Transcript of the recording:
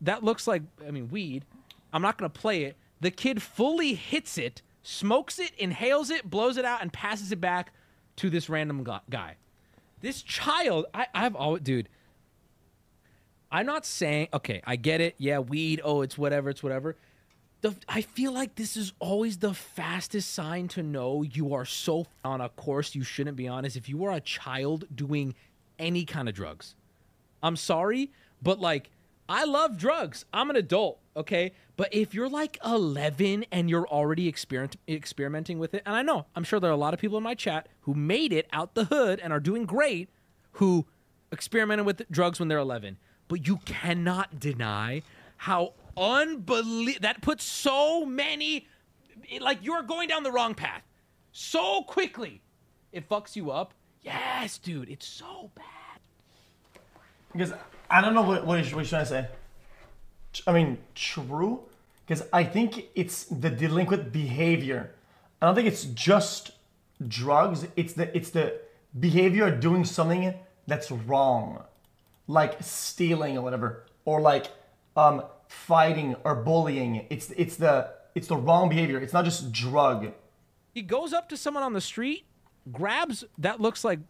that looks like I mean weed. I'm not gonna play it. The kid fully hits it, smokes it, inhales it, blows it out, and passes it back to this random guy. This child, I, I've always, dude. I'm not saying okay. I get it. Yeah, weed. Oh, it's whatever. It's whatever. The, I feel like this is always the fastest sign to know you are so on a course you shouldn't be on. Is if you are a child doing any kind of drugs. I'm sorry, but like I love drugs. I'm an adult, okay? But if you're like 11 and you're already experiment, experimenting with it, and I know, I'm sure there are a lot of people in my chat who made it out the hood and are doing great who experimented with drugs when they're 11. But you cannot deny how unbelievable that puts so many, like you're going down the wrong path so quickly. It fucks you up. Yes, dude, it's so bad. Because I don't know what what you're, trying to say. I mean, true. Because I think it's the delinquent behavior. I don't think it's just drugs. It's the it's the behavior of doing something that's wrong, like stealing or whatever, or like um, fighting or bullying. It's it's the it's the wrong behavior. It's not just drug. He goes up to someone on the street, grabs that looks like